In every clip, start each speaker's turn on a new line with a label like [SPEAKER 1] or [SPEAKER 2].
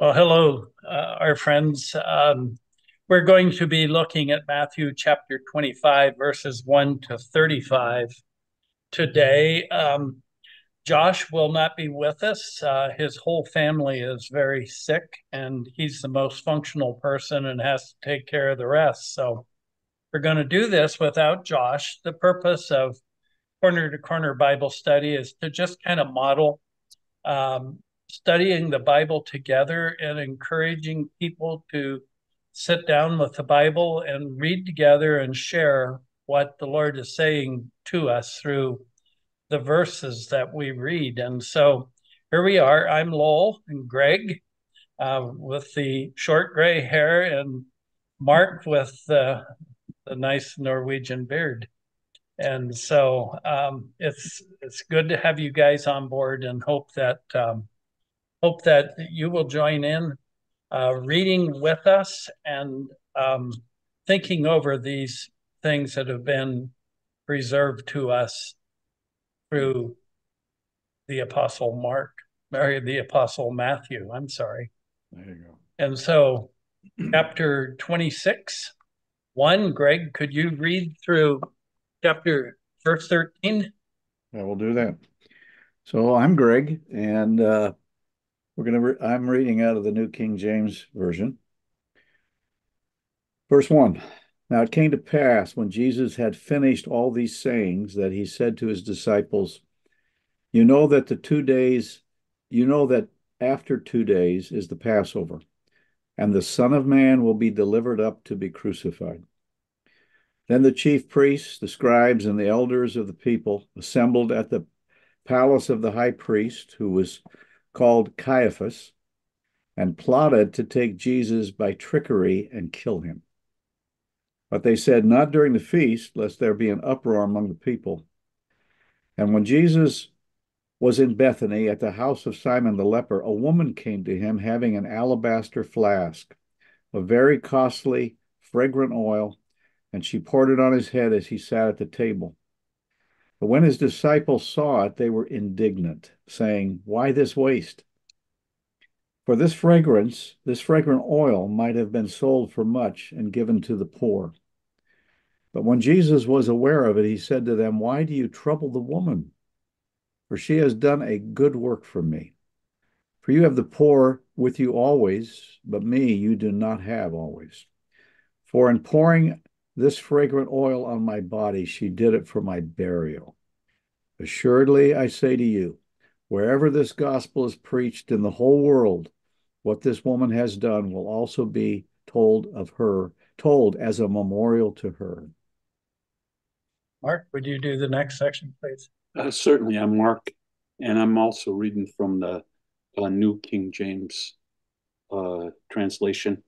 [SPEAKER 1] Well, hello, uh, our friends. Um, we're going to be looking at Matthew chapter 25, verses 1 to 35 today. Um, Josh will not be with us. Uh, his whole family is very sick, and he's the most functional person and has to take care of the rest. So we're going to do this without Josh. The purpose of Corner to Corner Bible Study is to just kind of model um, studying the Bible together and encouraging people to sit down with the Bible and read together and share what the Lord is saying to us through the verses that we read. And so here we are. I'm Lowell and Greg uh, with the short gray hair and Mark with the, the nice Norwegian beard. And so um, it's it's good to have you guys on board and hope that um, hope that you will join in uh, reading with us and um, thinking over these things that have been preserved to us through the Apostle Mark, Mary, the Apostle Matthew. I'm sorry.
[SPEAKER 2] There you go.
[SPEAKER 1] And so, chapter 26, 1, Greg, could you read through chapter verse 13?
[SPEAKER 2] I will do that. So I'm Greg, and uh, we're going to, re I'm reading out of the New King James Version. Verse 1 Now it came to pass when Jesus had finished all these sayings that he said to his disciples, You know that the two days, you know that after two days is the Passover, and the Son of Man will be delivered up to be crucified. Then the chief priests, the scribes, and the elders of the people assembled at the palace of the high priest, who was called Caiaphas and plotted to take Jesus by trickery and kill him. But they said, Not during the feast, lest there be an uproar among the people. And when Jesus was in Bethany at the house of Simon the leper, a woman came to him having an alabaster flask of very costly, fragrant oil, and she poured it on his head as he sat at the table. But when his disciples saw it, they were indignant, saying, Why this waste? For this fragrance, this fragrant oil might have been sold for much and given to the poor. But when Jesus was aware of it, he said to them, Why do you trouble the woman? For she has done a good work for me. For you have the poor with you always, but me you do not have always. For in pouring this fragrant oil on my body, she did it for my burial. Assuredly, I say to you, wherever this gospel is preached in the whole world, what this woman has done will also be told of her, told as a memorial to her.
[SPEAKER 1] Mark, would you do the next section, please?
[SPEAKER 3] Uh, certainly, I'm Mark, and I'm also reading from the uh, New King James uh, translation,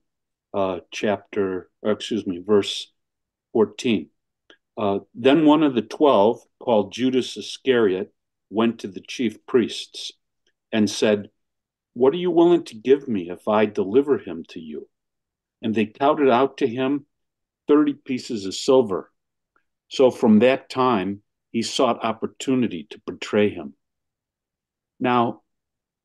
[SPEAKER 3] uh, chapter, excuse me, verse 14. Uh, then one of the twelve, called Judas Iscariot, went to the chief priests and said, What are you willing to give me if I deliver him to you? And they counted out to him 30 pieces of silver. So from that time, he sought opportunity to betray him. Now,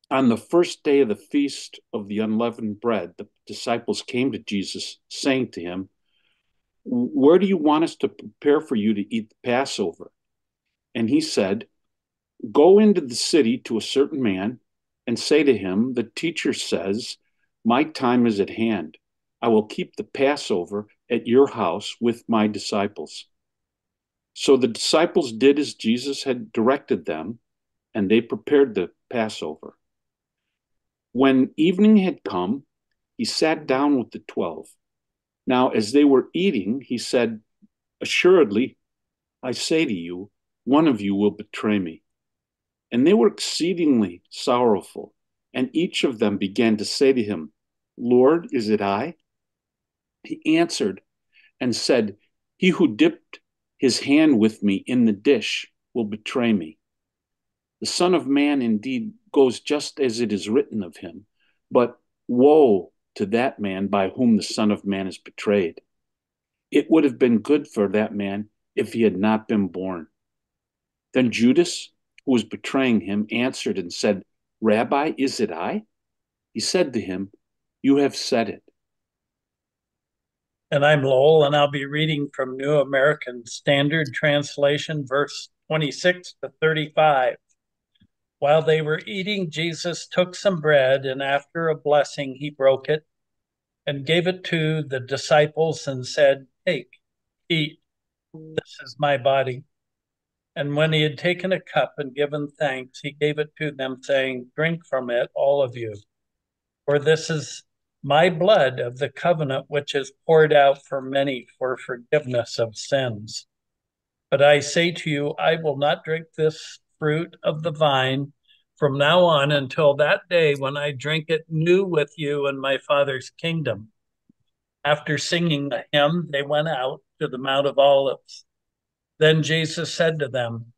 [SPEAKER 3] on the first day of the feast of the unleavened bread, the disciples came to Jesus, saying to him, where do you want us to prepare for you to eat the Passover? And he said, Go into the city to a certain man and say to him, The teacher says, My time is at hand. I will keep the Passover at your house with my disciples. So the disciples did as Jesus had directed them, and they prepared the Passover. When evening had come, he sat down with the twelve. Now, as they were eating, he said, Assuredly, I say to you, one of you will betray me. And they were exceedingly sorrowful, and each of them began to say to him, Lord, is it I? He answered and said, He who dipped his hand with me in the dish will betray me. The Son of Man indeed goes just as it is written of him, but woe to that man by whom the Son of Man is betrayed. It would have been good for that man if he had not been born. Then Judas, who was betraying him, answered and said, Rabbi, is it I? He said to him, You have said it.
[SPEAKER 1] And I'm Lowell, and I'll be reading from New American Standard Translation, verse 26 to 35. While they were eating, Jesus took some bread, and after a blessing, he broke it and gave it to the disciples and said, Take, eat, this is my body. And when he had taken a cup and given thanks, he gave it to them, saying, Drink from it, all of you, for this is my blood of the covenant, which is poured out for many for forgiveness of sins. But I say to you, I will not drink this fruit of the vine from now on until that day when I drink it new with you in my Father's kingdom. After singing the hymn, they went out to the Mount of Olives. Then Jesus said to them,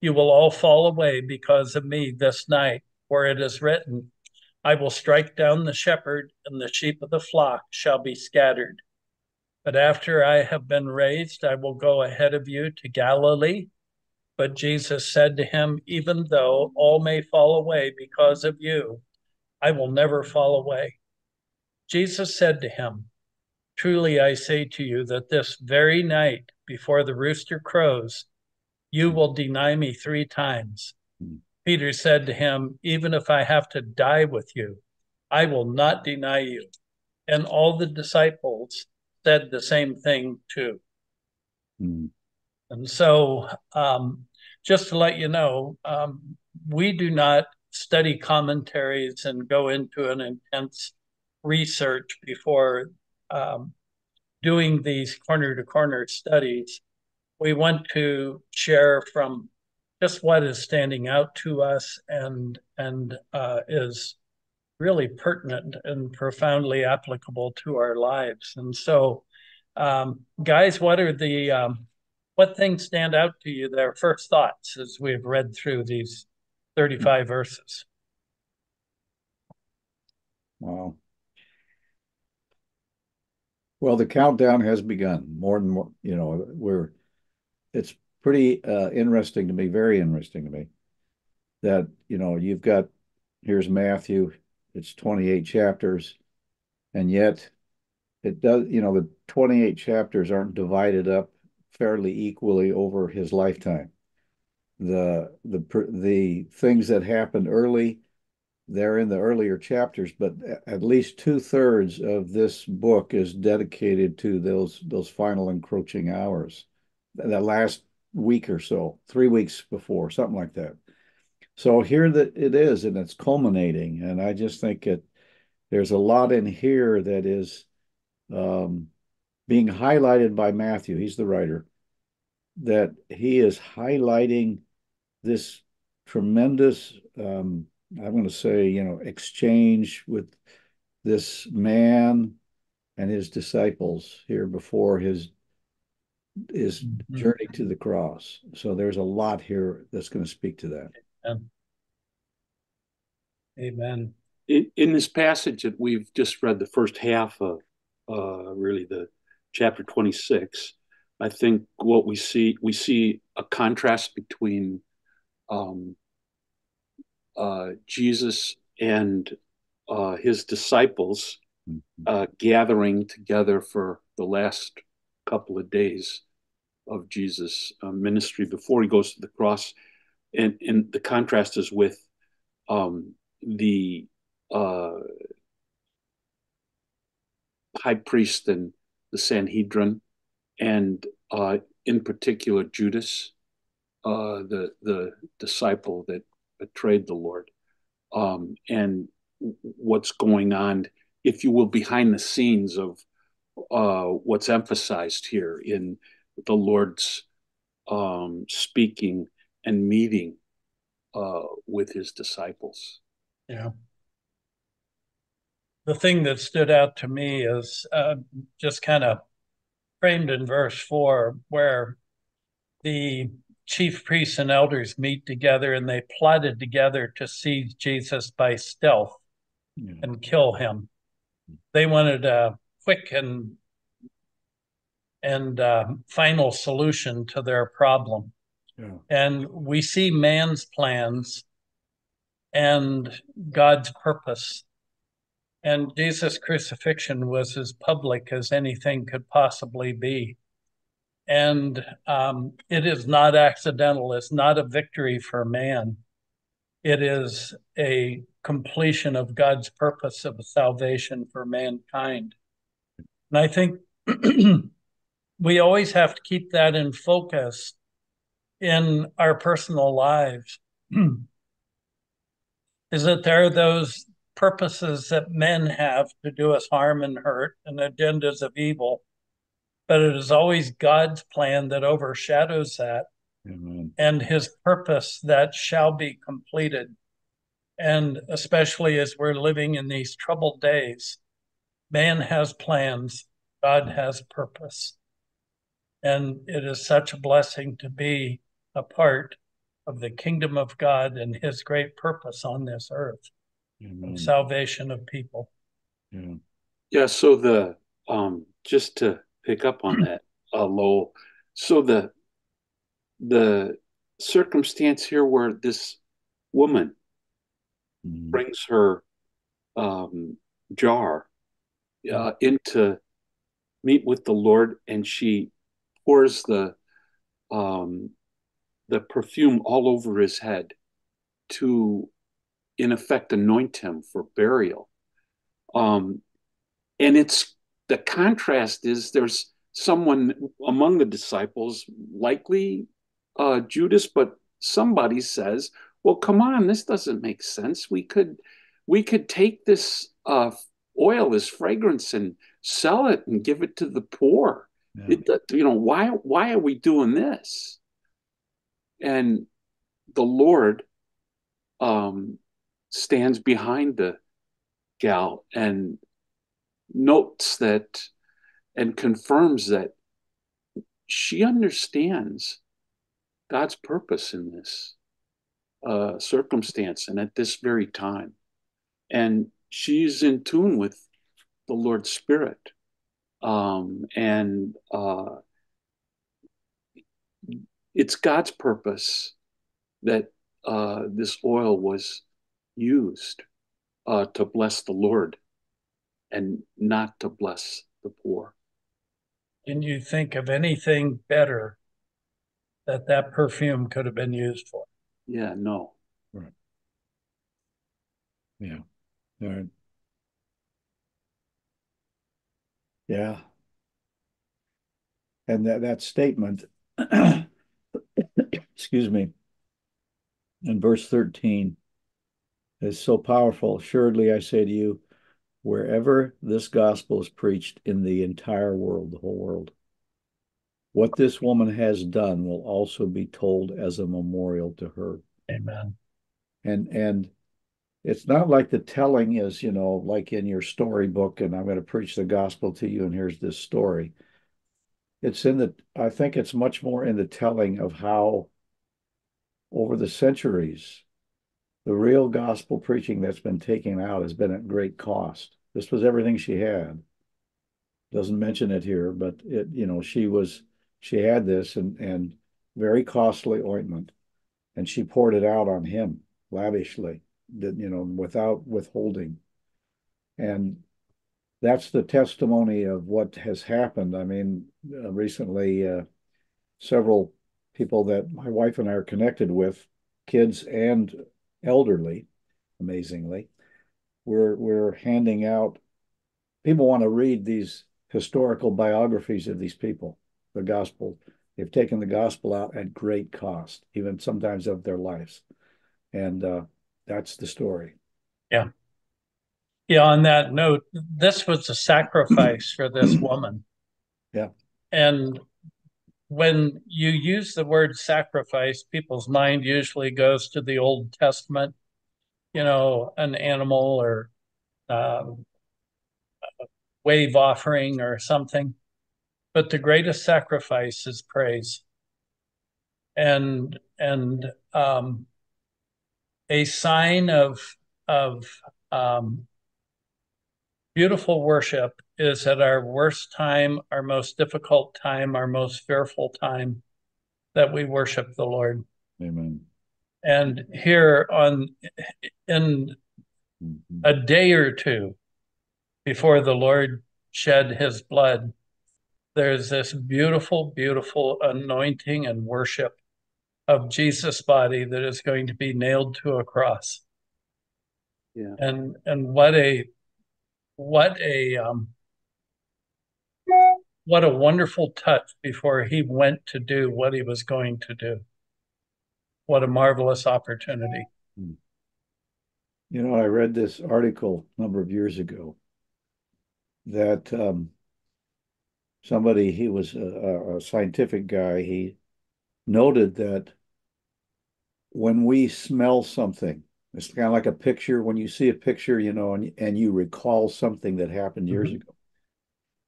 [SPEAKER 1] You will all fall away because of me this night, for it is written, I will strike down the shepherd, and the sheep of the flock shall be scattered. But after I have been raised, I will go ahead of you to Galilee. But Jesus said to him, Even though all may fall away because of you, I will never fall away. Jesus said to him, Truly I say to you that this very night, before the rooster crows, you will deny me three times. Hmm. Peter said to him, Even if I have to die with you, I will not deny you. And all the disciples said the same thing too. Mm. And so, um, just to let you know, um, we do not study commentaries and go into an intense research before um, doing these corner to corner studies. We want to share from just what is standing out to us and and uh, is really pertinent and profoundly applicable to our lives. And so, um, guys, what are the um, what things stand out to you? Their first thoughts as we've read through these thirty-five verses.
[SPEAKER 2] Wow. Well, the countdown has begun. More and more, you know, we're it's pretty uh, interesting to me, very interesting to me, that, you know, you've got, here's Matthew, it's 28 chapters, and yet it does, you know, the 28 chapters aren't divided up fairly equally over his lifetime. The, the, the things that happened early, they're in the earlier chapters, but at least two thirds of this book is dedicated to those, those final encroaching hours that last week or so, three weeks before, something like that. So here that it is, and it's culminating, and I just think it. There's a lot in here that is um, being highlighted by Matthew. He's the writer. That he is highlighting this tremendous, um, I'm going to say, you know, exchange with this man and his disciples here before his is mm-hmm. journey to the cross. So there's a lot here that's going to speak to that.
[SPEAKER 1] Amen. Amen.
[SPEAKER 3] In, in this passage that we've just read, the first half of uh, really the chapter 26, I think what we see, we see a contrast between um, uh, Jesus and uh, his disciples mm-hmm. uh, gathering together for the last couple of days of Jesus' uh, ministry before he goes to the cross, and and the contrast is with um, the uh, high priest and the Sanhedrin, and uh, in particular Judas, uh, the the disciple that betrayed the Lord, um, and what's going on, if you will, behind the scenes of uh, what's emphasized here in the Lord's um, speaking and meeting uh, with his disciples.
[SPEAKER 1] Yeah. The thing that stood out to me is uh, just kind of framed in verse four, where the chief priests and elders meet together and they plotted together to seize Jesus by stealth yeah. and kill him. They wanted a quick and and uh, final solution to their problem. Yeah. And we see man's plans and God's purpose. And Jesus' crucifixion was as public as anything could possibly be. And um, it is not accidental, it's not a victory for man. It is a completion of God's purpose of salvation for mankind. And I think we always have to keep that in focus in our personal lives. is that there are those purposes that men have to do us harm and hurt and agendas of evil, but it is always God's plan that overshadows that Amen. and his purpose that shall be completed. And especially as we're living in these troubled days, man has plans, God has purpose. And it is such a blessing to be a part of the kingdom of God and his great purpose on this earth. Amen. salvation of people.
[SPEAKER 3] Yeah. Yeah. So the um, just to pick up on that, uh, Lowell. So the the circumstance here where this woman mm-hmm. brings her um, jar uh, into meet with the Lord, and she pours the um, the perfume all over his head to in effect anoint him for burial. Um, and it's the contrast is there's someone among the disciples, likely uh, Judas, but somebody says, "Well, come on, this doesn't make sense. We could we could take this uh, oil, this fragrance, and sell it and give it to the poor. Yeah. It, you know why why are we doing this?" And the Lord um, stands behind the gal and notes that and confirms that she understands God's purpose in this uh, circumstance and at this very time. And she's in tune with the Lord's Spirit. Um, and uh, it's God's purpose that uh, this oil was used uh, to bless the Lord and not to bless the poor.
[SPEAKER 1] Can you think of anything better that that perfume could have been used for?
[SPEAKER 3] Yeah, no.
[SPEAKER 2] Right. Yeah. All right. Yeah. And that, that statement, excuse me, in verse 13, is so powerful. Assuredly, I say to you, wherever this gospel is preached in the entire world, the whole world, what this woman has done will also be told as a memorial to her.
[SPEAKER 1] Amen.
[SPEAKER 2] And and it's not like the telling is, you know, like in your storybook, and I'm going to preach the gospel to you, and here's this story. It's in the, I think it's much more in the telling of how over the centuries the real gospel preaching that's been taken out has been at great cost. This was everything she had. Doesn't mention it here, but it, you know, she was she had this and and very costly ointment, and she poured it out on him lavishly, you know, without withholding. And that's the testimony of what has happened. I mean, uh, recently, uh, several people that my wife and I are connected with, kids and elderly, amazingly. We're we're handing out. People want to read these historical biographies of these people. The gospel. They've taken the gospel out at great cost, even sometimes of their lives, and uh, that's the story.
[SPEAKER 1] Yeah. Yeah. On that note, this was a sacrifice for this woman.
[SPEAKER 2] Yeah.
[SPEAKER 1] And when you use the word sacrifice, people's mind usually goes to the Old Testament, you know, an animal or um, wave offering or something. But the greatest sacrifice is praise. And and um, a sign of of um, beautiful worship is at our worst time, our most difficult time, our most fearful time that we worship the Lord.
[SPEAKER 2] Amen.
[SPEAKER 1] And here on in mm-hmm. a day or two, before the Lord shed his blood, there's this beautiful, beautiful anointing and worship of Jesus' body that is going to be nailed to a cross.
[SPEAKER 3] Yeah.
[SPEAKER 1] And and what a what a um, what a wonderful touch before he went to do what he was going to do. What a marvelous opportunity.
[SPEAKER 2] Hmm. You know, I read this article a number of years ago that um, somebody, he was a, a scientific guy, he noted that when we smell something, it's kind of like a picture. When you see a picture, you know, and, and you recall something that happened years mm-hmm. ago.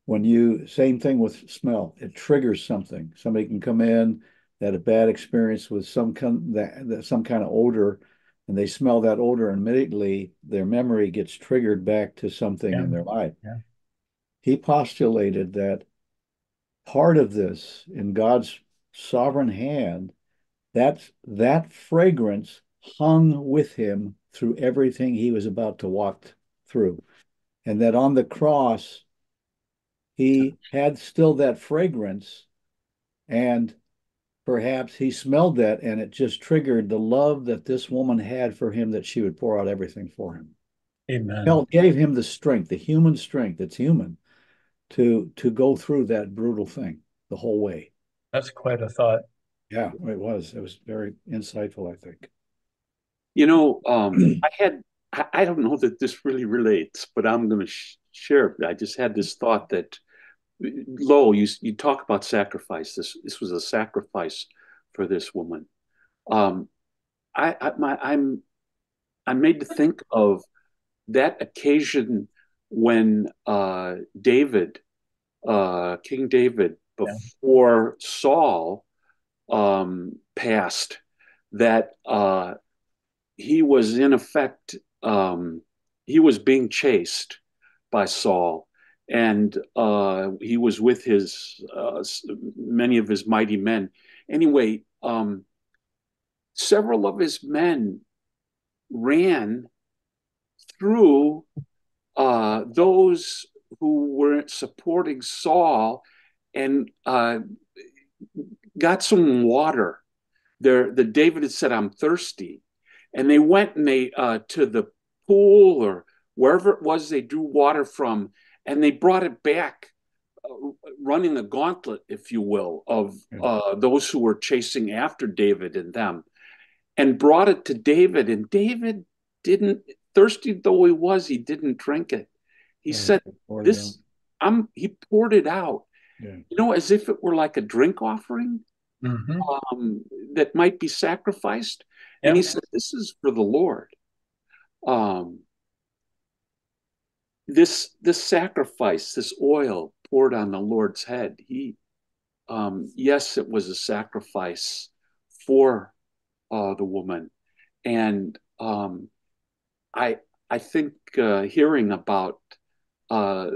[SPEAKER 2] When you, same thing with smell, it triggers something. Somebody can come in, had a bad experience with some kind, that, some kind of odor, and they smell that odor, and immediately their memory gets triggered back to something yeah. in their life.
[SPEAKER 1] Yeah.
[SPEAKER 2] He postulated that part of this in God's sovereign hand, that that fragrance hung with him through everything he was about to walk through. And that on the cross, he had still that fragrance, and perhaps he smelled that, and it just triggered the love that this woman had for him that she would pour out everything for him.
[SPEAKER 1] Amen.
[SPEAKER 2] It gave him the strength, the human strength, it's human, to to go through that brutal thing the whole way.
[SPEAKER 1] That's quite a thought.
[SPEAKER 2] Yeah, it was. It was very insightful, I think.
[SPEAKER 3] You know, um, I had, I don't know that this really relates, but I'm going to sh- share. I just had this thought that, Lo, you, you talk about sacrifice. This, this was a sacrifice for this woman. Um, I, I my, I'm, I'm made to think of that occasion when uh, David, uh, King David, before yeah. Saul um, passed, that uh, he was in effect um, he was being chased by Saul, and uh, he was with his uh, many of his mighty men. Anyway, um, several of his men ran through uh, those who were supporting Saul and uh, got some water. There, the David had said, "I'm thirsty," and they went and they uh, to the pool or wherever it was they drew water from and they brought it back uh, running a gauntlet if you will of uh, those who were chasing after david and them and brought it to david and david didn't thirsty though he was he didn't drink it. He yeah, said this i'm he poured it out. Yeah. you know as if it were like a drink offering mm-hmm. um, that might be sacrificed and he said, This is for the Lord. Um, this this sacrifice, this oil poured on the Lord's head, he um, yes, it was a sacrifice for uh, the woman. And um, I I think uh, hearing about uh,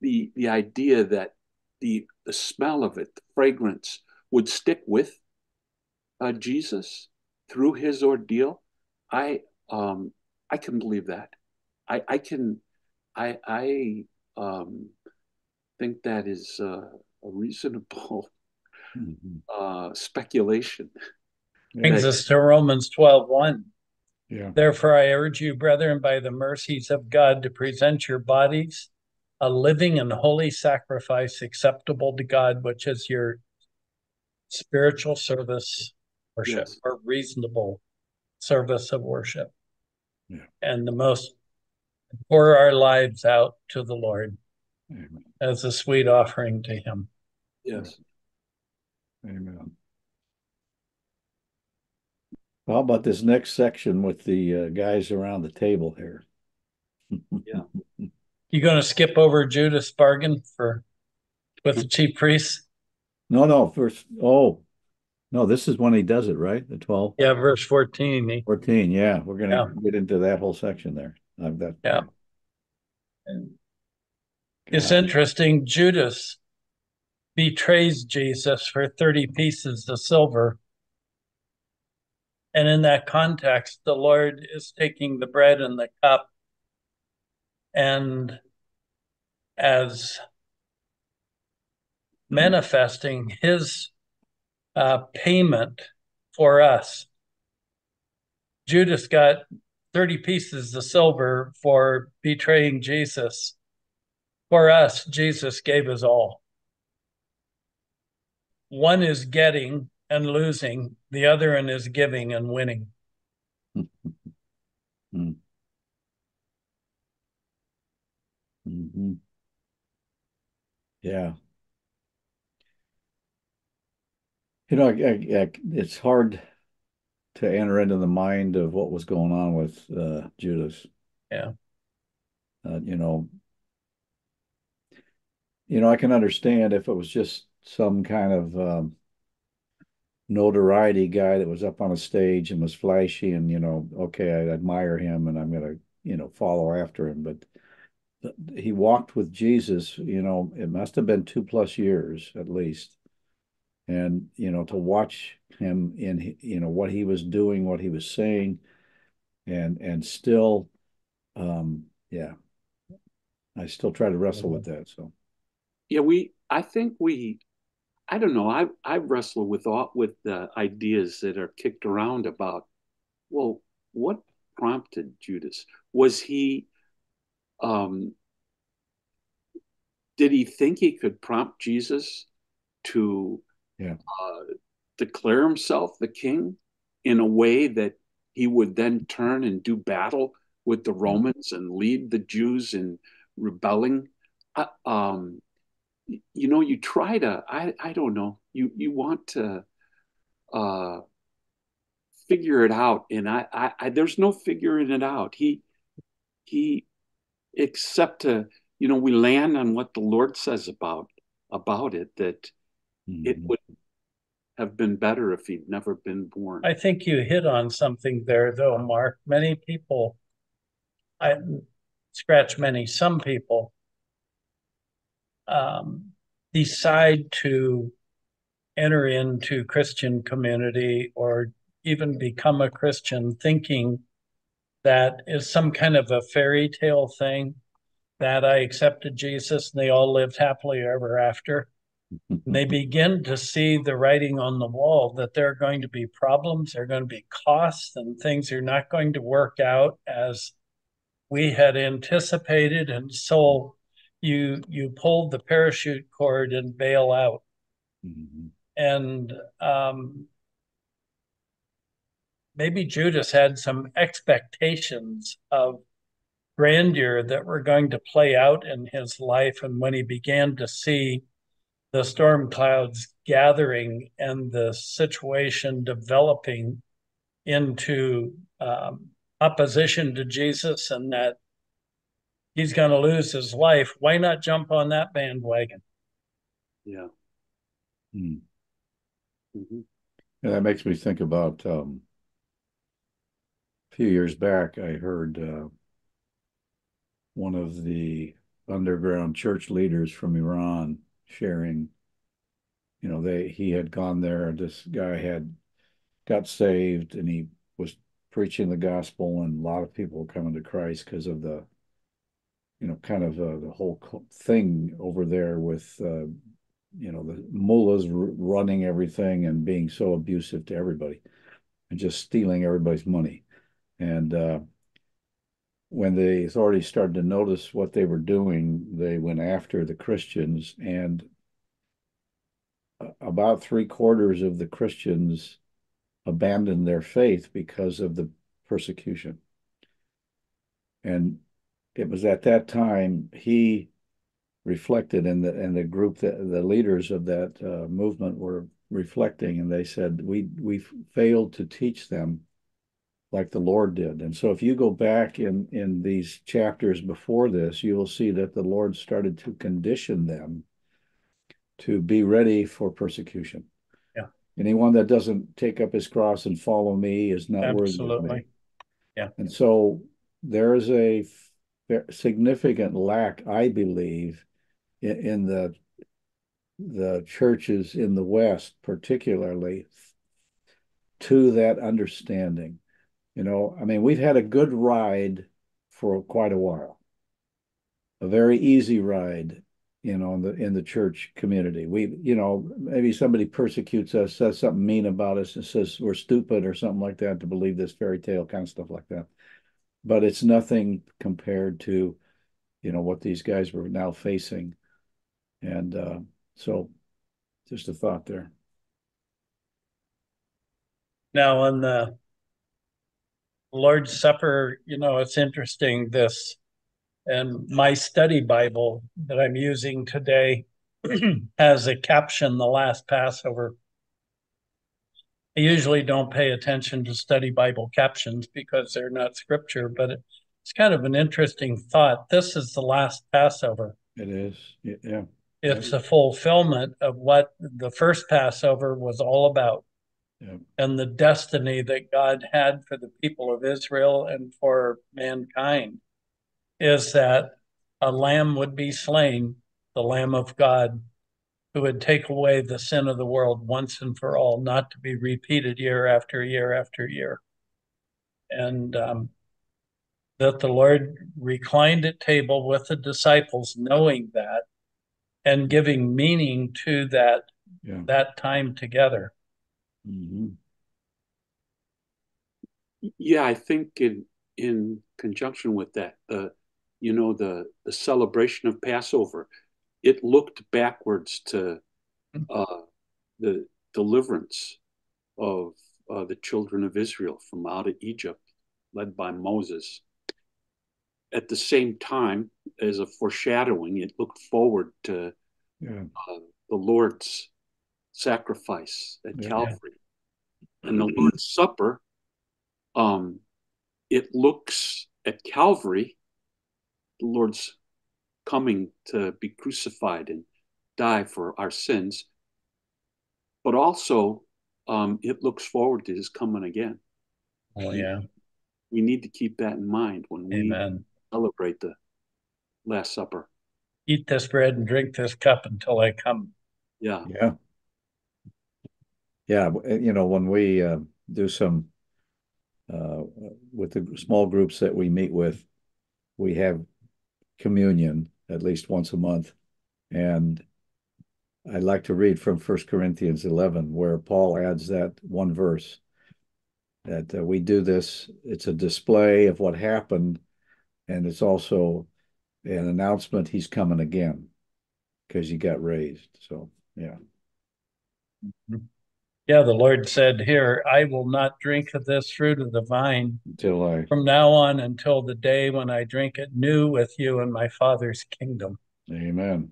[SPEAKER 3] the the idea that the the smell of it, the fragrance, would stick with uh, Jesus through his ordeal, I um, I can believe that. I I can I I um, think that is uh, a reasonable mm-hmm. uh, speculation.
[SPEAKER 1] Brings us to Romans 12 1.
[SPEAKER 2] Yeah.
[SPEAKER 1] Therefore, I urge you, brethren, by the mercies of God, to present your bodies a living and holy sacrifice acceptable to God, which is your spiritual service worship yes. or reasonable service of worship.
[SPEAKER 2] Yeah.
[SPEAKER 1] And the most pour our lives out to the Lord Amen. as a sweet offering to Him.
[SPEAKER 3] Yes.
[SPEAKER 2] Amen. How about this next section with the uh, guys around the table here?
[SPEAKER 3] yeah.
[SPEAKER 1] You going to skip over Judas' bargain for with the chief priests?
[SPEAKER 2] No, no. First, oh, no, this is when he does it, right? The 12?
[SPEAKER 1] Yeah, verse 14. He,
[SPEAKER 2] 14, yeah. We're going to yeah. get into that whole section there. I've got,
[SPEAKER 1] yeah. And it's interesting. Judas betrays Jesus for 30 pieces of silver. And in that context, the Lord is taking the bread and the cup and as manifesting his uh, payment for us. Judas got 30 pieces of silver for betraying Jesus. For us, Jesus gave us all. One is getting and losing, the other one is giving and winning.
[SPEAKER 2] Mm. hmm Yeah. You know, I, I, it's hard to enter into the mind of what was going on with uh, Judas.
[SPEAKER 1] Yeah.
[SPEAKER 2] Uh, you know, you know, I can understand if it was just some kind of um, notoriety guy that was up on a stage and was flashy and, you know, okay, I admire him and I'm going to, you know, follow after him. But he walked with Jesus, you know, it must have been two plus years at least. And, you know, to watch him in, you know, what he was doing, what he was saying, and, and still, um, yeah, I still try to wrestle with that. So,
[SPEAKER 3] yeah, we, I think we, I don't know, I, I wrestle with all, with the ideas that are kicked around about, well, what prompted Judas? Was he, um, did he think he could prompt Jesus to
[SPEAKER 2] yeah.
[SPEAKER 3] uh, declare himself the king in a way that he would then turn and do battle with the Romans and lead the Jews in rebelling? Uh, um, you know, you try to, I, I don't know, you, you want to uh, figure it out. And I, I, I, there's no figuring it out. He, he except to you know we land on what the lord says about about it that mm-hmm. it would have been better if he'd never been born
[SPEAKER 1] i think you hit on something there though mark many people i scratch many some people um, decide to enter into christian community or even become a christian thinking that is some kind of a fairy tale thing that I accepted Jesus and they all lived happily ever after. They begin to see the writing on the wall that there are going to be problems, there are going to be costs, and things are not going to work out as we had anticipated. And so you you pulled the parachute cord and bail out. Mm-hmm. And um, maybe Judas had some expectations of grandeur that were going to play out in his life. And when he began to see the storm clouds gathering and the situation developing into um, opposition to Jesus and that he's going to lose his life, why not jump on that bandwagon?
[SPEAKER 3] Yeah.
[SPEAKER 2] Hmm. Mm-hmm. And that makes me think about um, a few years back, I heard uh, one of the underground church leaders from Iran sharing, you know, they he had gone there. This guy had got saved, and he was preaching the gospel, and a lot of people were coming to Christ because of the, you know, kind of uh, the whole thing over there with. Uh, you know the mullahs running everything and being so abusive to everybody and just stealing everybody's money and uh, when the authorities started to notice what they were doing, they went after the Christians, and about three quarters of the Christians abandoned their faith because of the persecution. And it was at that time he reflected, and the and the group that the leaders of that uh, movement were reflecting, and they said, "We we failed to teach them like the Lord did. And so if you go back in, in these chapters before this, you will see that the Lord started to condition them to be ready for persecution.
[SPEAKER 1] Yeah.
[SPEAKER 2] Anyone that doesn't take up his cross and follow me is not
[SPEAKER 1] Absolutely.
[SPEAKER 2] worthy of me.
[SPEAKER 1] Yeah.
[SPEAKER 2] And so there is a significant lack, I believe, in, in the the churches in the West, particularly, to that understanding you know, I mean, we've had a good ride for quite a while. a very easy ride, you know, in the in the church community. We, you know, maybe somebody persecutes us, says something mean about us, and says we're stupid or something like that to believe this fairy tale kind of stuff like that. But it's nothing compared to, you know, what these guys were now facing. And uh, so just a thought there.
[SPEAKER 1] Now on the Lord's Supper, you know, it's interesting this and my study Bible that I'm using today has a caption, the last Passover. I usually don't pay attention to study Bible captions because they're not scripture, but it's kind of an interesting thought. This is the last Passover.
[SPEAKER 2] It is. Yeah.
[SPEAKER 1] It's a fulfillment of what the first Passover was all about yeah. and the destiny that God had for the people of Israel and for mankind is that a lamb would be slain, the Lamb of God, who would take away the sin of the world once and for all, not to be repeated year after year after year. And um, that the Lord reclined at table with the disciples, knowing that and giving meaning to that yeah. that time together.
[SPEAKER 3] Mm-hmm. Yeah, I think in in conjunction with that, the you know the the celebration of Passover, it looked backwards to mm. uh, the deliverance of uh, the children of Israel from out of Egypt, led by Moses. At the same time, as a foreshadowing, it looked forward to yeah. uh, the Lord's sacrifice at yeah. Calvary, and the Lord's Supper. Um, it looks at Calvary the Lord's coming to be crucified and die for our sins, but also um, it looks forward to his coming again.
[SPEAKER 1] Oh, yeah.
[SPEAKER 3] We need to keep that in mind when we Amen. celebrate the Last Supper.
[SPEAKER 1] Eat this bread and drink this cup until I come.
[SPEAKER 3] Yeah.
[SPEAKER 2] Yeah. Yeah. You know, when we uh, do some, uh, with the small groups that we meet with, we have communion at least once a month. And I like to read from First Corinthians 11, where Paul adds that one verse that uh, we do this. It's a display of what happened, and it's also an announcement he's coming again because he got raised. So, yeah.
[SPEAKER 1] Mm-hmm. Yeah, the Lord said here, I will not drink of this fruit of the vine
[SPEAKER 2] until I
[SPEAKER 1] from now on until the day when I drink it new with you in my Father's kingdom.
[SPEAKER 2] Amen.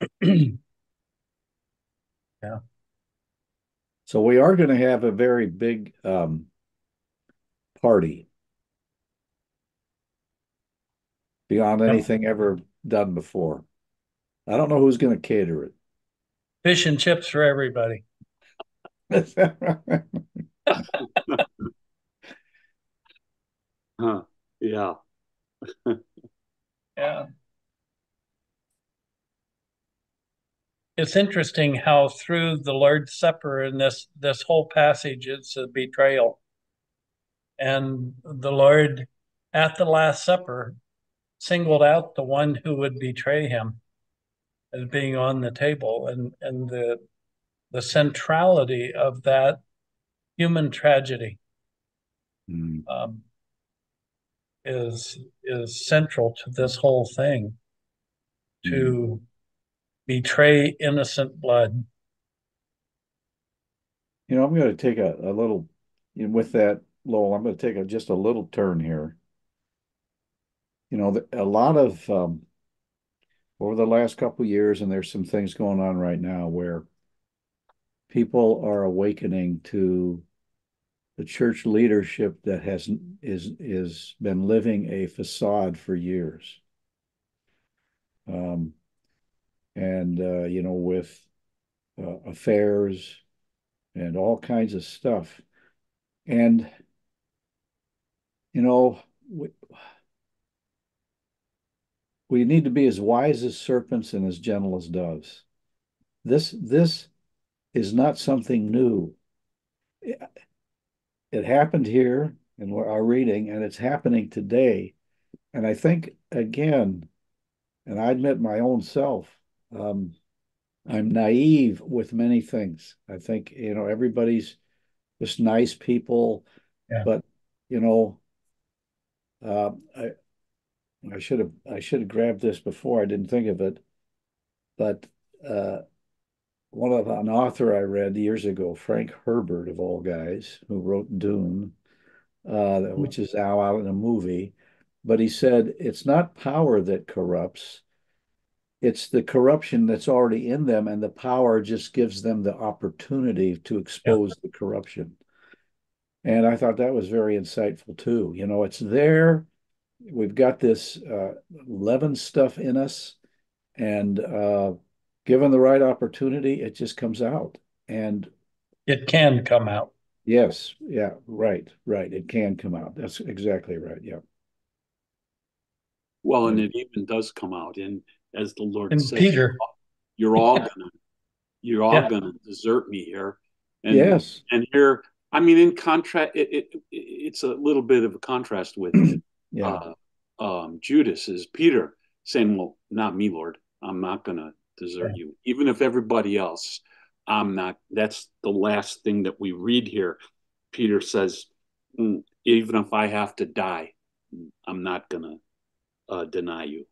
[SPEAKER 1] yeah.
[SPEAKER 2] So we are going to have a very big um, party beyond anything ever done before. I don't know who's going to cater it.
[SPEAKER 1] Fish and chips for everybody.
[SPEAKER 3] Huh. Yeah.
[SPEAKER 1] yeah. It's interesting how through the Lord's Supper and this this whole passage it's a betrayal. And the Lord at the Last Supper singled out the one who would betray him as being on the table and and the the centrality of that human tragedy mm. um, is is central to this whole thing to mm. betray innocent blood
[SPEAKER 2] you know i'm going to take a, a little with that lowell i'm going to take a, just a little turn here you know a lot of um, over the last couple years and there's some things going on right now where people are awakening to the church leadership that has is is been living a facade for years. Um, and uh, you know with uh, affairs and all kinds of stuff. And you know we, we need to be as wise as serpents and as gentle as doves. This this is not something new. It happened here in our reading, and it's happening today. And I think, again, and I admit my own self. Um, I'm naive with many things. I think, you know, everybody's just nice people,
[SPEAKER 1] Yeah.
[SPEAKER 2] but you know, uh, I I should have I should have grabbed this before. I didn't think of it, but uh, one of an author I read years ago, Frank Herbert of all guys, who wrote Dune, uh, which is now out in a movie, but he said it's not power that corrupts. It's the corruption that's already in them, and the power just gives them the opportunity to expose the corruption. And I thought that was very insightful too. You know, it's there. We've got this uh, leaven stuff in us, and uh, given the right opportunity, it just comes out. And
[SPEAKER 1] It can come out.
[SPEAKER 2] yes, yeah, right, right. It can come out. That's exactly right. Yeah.
[SPEAKER 3] Well, and it even does come out. And as the Lord
[SPEAKER 1] And
[SPEAKER 3] says,
[SPEAKER 1] Peter,
[SPEAKER 3] you're all gonna, you're all
[SPEAKER 1] Yeah.
[SPEAKER 3] gonna desert me here. And,
[SPEAKER 2] Yes.
[SPEAKER 3] And here, I mean, in contrast, it, it, it's a little bit of a contrast with
[SPEAKER 2] Yeah.
[SPEAKER 3] uh, um, Judas is Peter saying, "Well, not me, Lord. I'm not going to desert you, even if everybody else. I'm not." That's the last thing that we read here. Peter says, "Mm, "Even if I have to die, I'm not going to uh, deny you."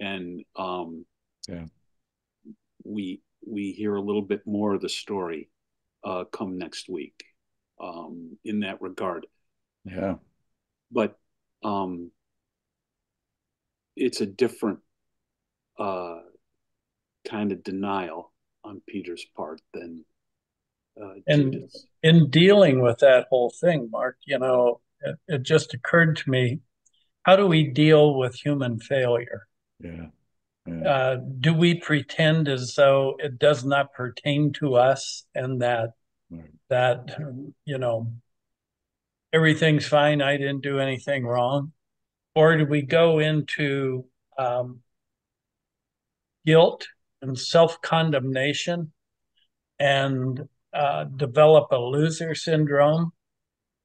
[SPEAKER 3] And um,
[SPEAKER 2] Yeah.
[SPEAKER 3] we we hear a little bit more of the story uh, come next week um, in that regard
[SPEAKER 2] Yeah.
[SPEAKER 3] but um, it's a different uh, kind of denial on Peter's part than uh,
[SPEAKER 1] And-
[SPEAKER 3] Judas.
[SPEAKER 1] in dealing with that whole thing, Mark, you know, it, it just occurred to me, how do we deal with human failure?
[SPEAKER 2] Yeah. Yeah.
[SPEAKER 1] Uh, do we pretend as though it does not pertain to us and that
[SPEAKER 2] Right.
[SPEAKER 1] that you know everything's fine, I didn't do anything wrong, or do we go into um, guilt and self condemnation and uh, develop a loser syndrome,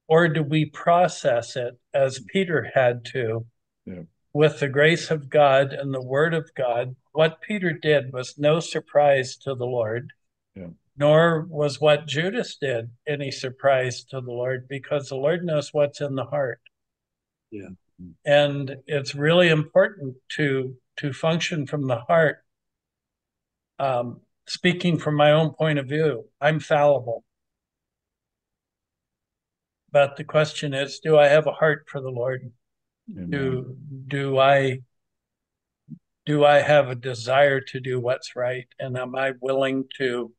[SPEAKER 1] or do we process it as Peter had to?
[SPEAKER 2] Yeah.
[SPEAKER 1] with the grace of God and the word of God, what Peter did was no surprise to the Lord,
[SPEAKER 2] Yeah.
[SPEAKER 1] nor was what Judas did any surprise to the Lord, because the Lord knows what's in the heart.
[SPEAKER 3] Yeah.
[SPEAKER 1] And it's really important to to function from the heart. Um, speaking from my own point of view, I'm fallible. But the question is, do I have a heart for the Lord?
[SPEAKER 2] Amen.
[SPEAKER 1] do do I do I have a desire to do what's right and am I willing to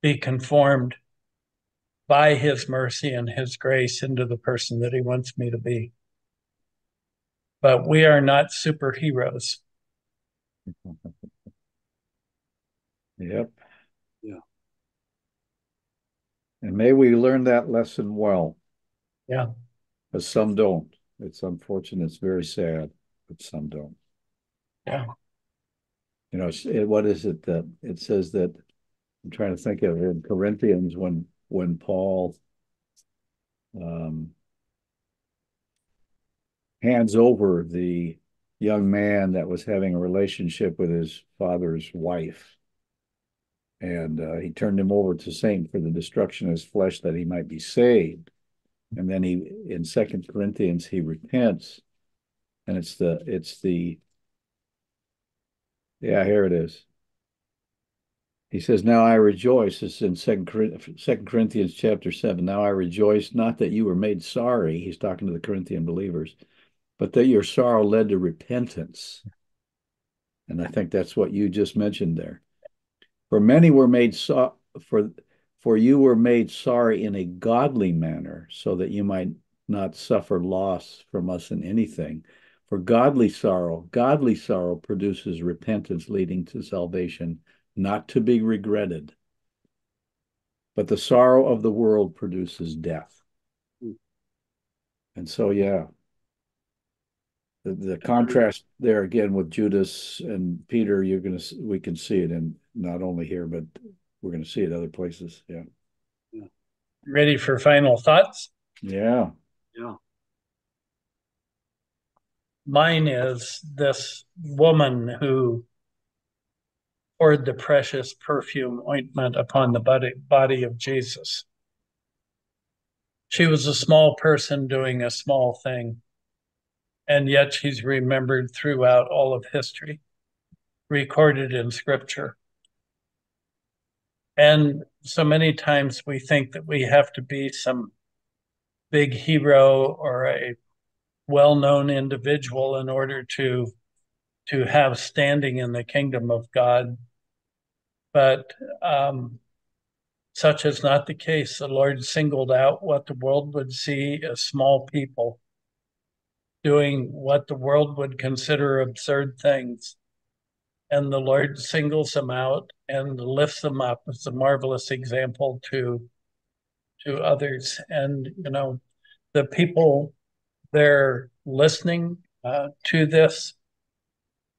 [SPEAKER 1] be conformed by his mercy and his grace into the person that he wants me to be but we are not superheroes
[SPEAKER 2] Yep.
[SPEAKER 3] Yeah.
[SPEAKER 2] And may we learn that lesson well.
[SPEAKER 1] Yeah.
[SPEAKER 2] But some don't. It's unfortunate. It's very sad, but some don't.
[SPEAKER 1] yeah
[SPEAKER 2] You know, it, what is it that it says that I'm trying to think of it in Corinthians when when Paul um, hands over the young man that was having a relationship with his father's wife. And uh, he turned him over to Satan for the destruction of his flesh that he might be saved. And then he in Second Corinthians he repents, and it's the it's the yeah here it is. He says, "Now I rejoice." This is in Second Second Corinthians chapter seven. Now I rejoice not that you were made sorry. He's talking to the Corinthian believers, but that your sorrow led to repentance. And I think that's what you just mentioned there. For many were made so for for you were made sorry in a godly manner, so that you might not suffer loss from us in anything. For godly sorrow, godly sorrow produces repentance leading to salvation, not to be regretted. But the sorrow of the world produces death.
[SPEAKER 3] Hmm.
[SPEAKER 2] And so, yeah, the, the contrast there again with Judas and Peter, you're gonna we can see it in not only here, but we're gonna see it other places. Yeah,
[SPEAKER 1] ready for final thoughts
[SPEAKER 2] yeah,
[SPEAKER 3] Yeah.
[SPEAKER 1] mine is this woman who poured the precious perfume ointment upon the body, body of Jesus. She was a small person doing a small thing, and yet she's remembered throughout all of history, recorded in scripture. And so many times we think that we have to be some big hero or a well-known individual in order to to have standing in the kingdom of God. But um, such is not the case. The Lord singled out what the world would see as small people doing what the world would consider absurd things. And the Lord singles them out and lifts them up as a marvelous example to to others. And you know, the people they're listening uh, to this,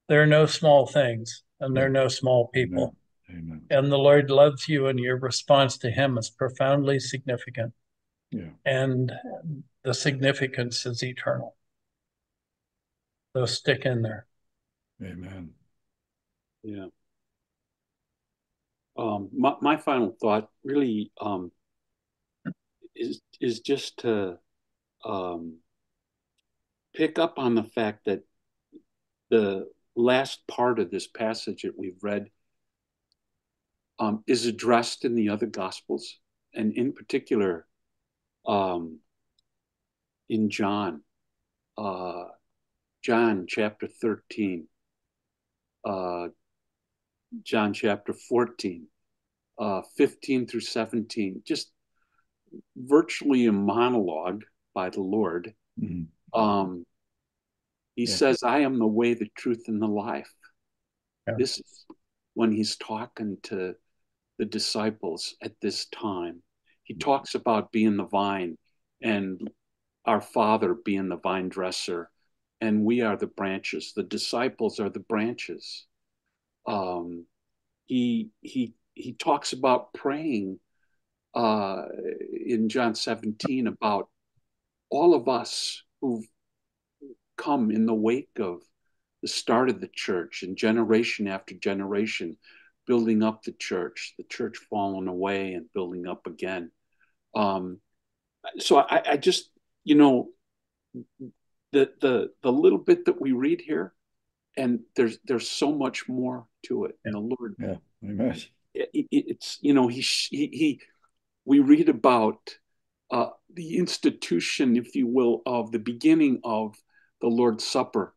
[SPEAKER 1] they're no small things and they're no small people. Amen. And the Lord loves you, and your response to Him is profoundly significant.
[SPEAKER 2] Yeah.
[SPEAKER 1] And the significance is eternal. So stick in there.
[SPEAKER 2] Amen.
[SPEAKER 3] Yeah. Um, my, my final thought really um, is is just to um, pick up on the fact that the last part of this passage that we've read um, is addressed in the other gospels, and in particular, um, in John, uh, John chapter 13, uh, John chapter 14, uh, 15 through 17, just virtually a monologue by the Lord. Mm-hmm. Um, he yeah. says, I am the way, the truth, and the life. Yeah. This is when he's talking to the disciples at this time. He talks about being the vine and our Father being the vine dresser, and we are the branches. The disciples are the branches. Um, he he he talks about praying uh, in John 17 about all of us who've come in the wake of the start of the church and generation after generation building up the church, the church falling away and building up again. Um, so I, I just, you know, the the the little bit that we read here, and there's there's so much more to it. And the Lord,
[SPEAKER 2] yeah, amen.
[SPEAKER 3] It, it, it's you know he he, he we read about uh, the institution, if you will, of the beginning of the Lord's Supper.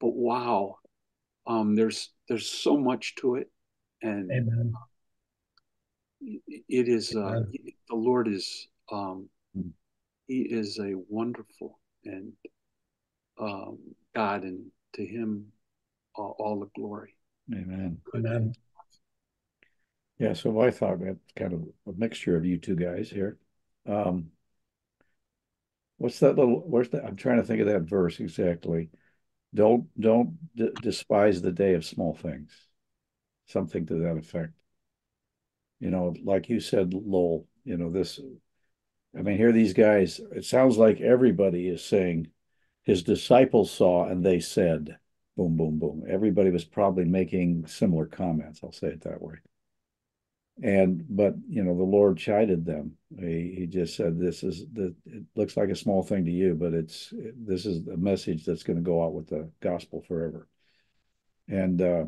[SPEAKER 3] But wow, um, there's there's so much to it, and
[SPEAKER 1] Amen.
[SPEAKER 3] it is uh, the Lord is um, hmm. He is a wonderful and um, God, and to Him uh, all the glory.
[SPEAKER 2] Amen.
[SPEAKER 1] Amen.
[SPEAKER 2] Yeah, so I thought that kind of a mixture of you two guys here. Um, what's that little? Where's that? I'm trying to think of that verse exactly. Don't don't despise the day of small things. Something to that effect. You know, like you said, Lowell. You know this. I mean, here these guys. It sounds like everybody is saying, his disciples saw and they said, boom, boom, boom. Everybody was probably making similar comments. I'll say it that way and but you know the lord chided them he, he just said this is the it looks like a small thing to you but it's this is a message that's going to go out with the gospel forever and uh,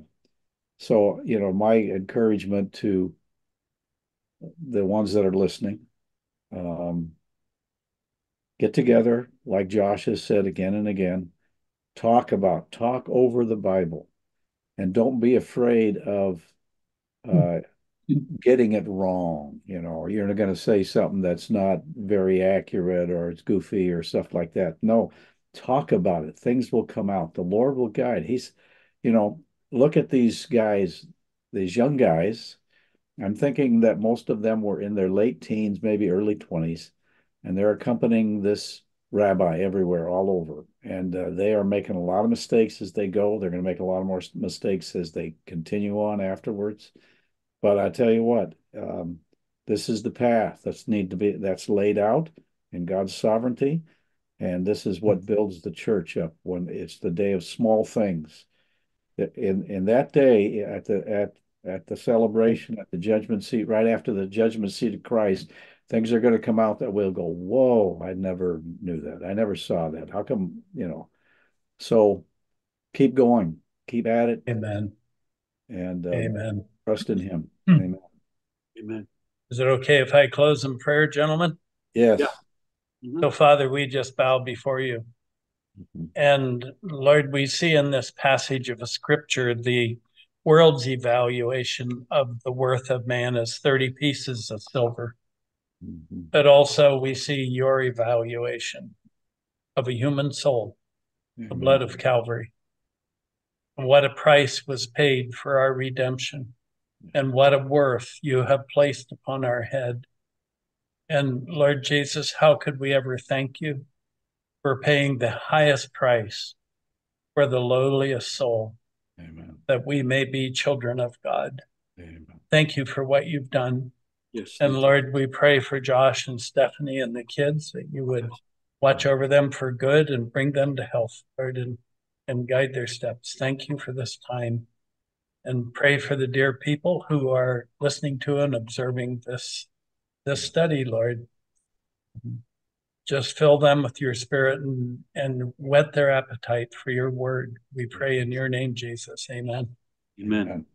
[SPEAKER 2] so you know my encouragement to the ones that are listening um, get together like josh has said again and again talk about talk over the bible and don't be afraid of uh, getting it wrong. You know, you're going to say something that's not very accurate or it's goofy or stuff like that. No, talk about it. Things will come out. The Lord will guide. He's, you know, look at these guys, these young guys. I'm thinking that most of them were in their late teens, maybe early 20s, and they're accompanying this rabbi everywhere, all over. And uh, they are making a lot of mistakes as they go. They're going to make a lot more mistakes as they continue on afterwards. But I tell you what, um, this is the path that's need to be that's laid out in God's sovereignty, And this is what builds the church up when it's the day of small things. In in that day at the at at the celebration at the judgment seat, right after the judgment seat of Christ, things are going to come out that we'll go, Whoa, I never knew that. I never saw that. How come, you know? So keep going, keep at it.
[SPEAKER 1] Amen.
[SPEAKER 2] And uh,
[SPEAKER 1] Amen.
[SPEAKER 2] Trust in Him.
[SPEAKER 1] Hmm.
[SPEAKER 2] Amen.
[SPEAKER 3] Amen.
[SPEAKER 1] Is it okay if I close in prayer, gentlemen?
[SPEAKER 2] Yes.
[SPEAKER 3] Yeah. Mhm.
[SPEAKER 1] So, Father, we just bow before you.
[SPEAKER 2] Mhm.
[SPEAKER 1] And Lord, we see in this passage of a scripture the world's evaluation of the worth of man as 30 pieces of silver.
[SPEAKER 2] Mhm.
[SPEAKER 1] But also, we see your evaluation of a human soul, the blood of Calvary. And what a price was paid for our redemption, and what a worth you have placed upon our head. And Lord Jesus, how could we ever thank you for paying the highest price for the lowliest soul
[SPEAKER 2] Amen.
[SPEAKER 1] that we may be children of God?
[SPEAKER 2] Amen.
[SPEAKER 1] Thank you for what you've done.
[SPEAKER 3] Yes.
[SPEAKER 1] And Lord, we pray for Josh and Stephanie and the kids that you would watch over them for good and bring them to health, Lord, and, and guide their steps. Thank you for this time. And pray for the dear people who are listening to and observing this this study, Lord. Just fill them with your spirit and, and whet their appetite for your word. We pray in your name, Jesus. Amen.
[SPEAKER 3] Amen.
[SPEAKER 2] Amen.